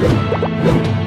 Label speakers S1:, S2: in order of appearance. S1: you